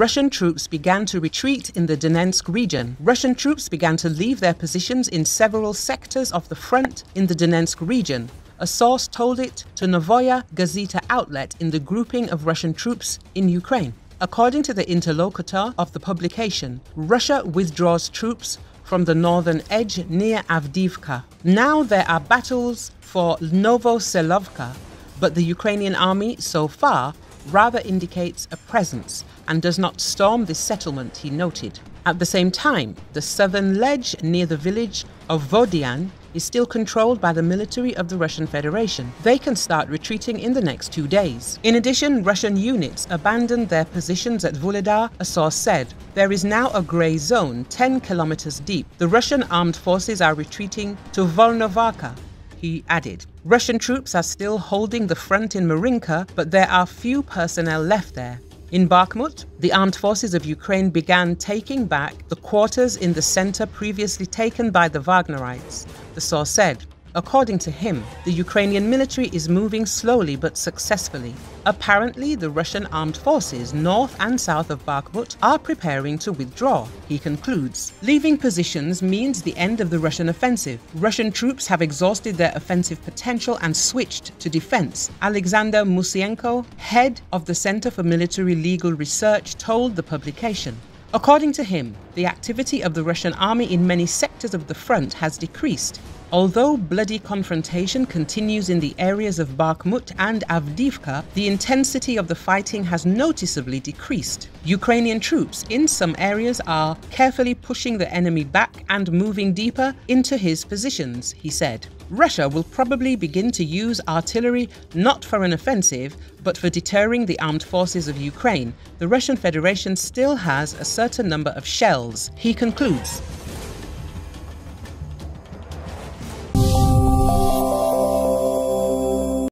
Russian troops began to retreat in the Donetsk region. Russian troops began to leave their positions in several sectors of the front in the Donetsk region. A source told it to Novaya Gazeta outlet in the grouping of Russian troops in Ukraine. According to the interlocutor of the publication, Russia withdraws troops from the northern edge near Avdiivka. Now there are battles for Novoselovka, but the Ukrainian army so far rather indicates a presence and does not storm this settlement, he noted. At the same time, the southern ledge near the village of Vodian is still controlled by the military of the Russian Federation. They can start retreating in the next two days. In addition, Russian units abandoned their positions at Vuhledar, a source said. There is now a grey zone 10 kilometers deep. The Russian armed forces are retreating to Volnovakha, he added. Russian troops are still holding the front in Marinka, but there are few personnel left there. In Bakhmut, the armed forces of Ukraine began taking back the quarters in the center previously taken by the Wagnerites, the source said. According to him, the Ukrainian military is moving slowly but successfully. Apparently, the Russian armed forces north and south of Bakhmut are preparing to withdraw, he concludes. Leaving positions means the end of the Russian offensive. Russian troops have exhausted their offensive potential and switched to defense. Alexander Musienko, head of the Center for Military Legal Research, told the publication. According to him, the activity of the Russian army in many sectors of the front has decreased. Although bloody confrontation continues in the areas of Bakhmut and Avdiivka, the intensity of the fighting has noticeably decreased. Ukrainian troops in some areas are carefully pushing the enemy back and moving deeper into his positions, he said. Russia will probably begin to use artillery not for an offensive, but for deterring the armed forces of Ukraine. The Russian Federation still has a certain number of shells, he concludes.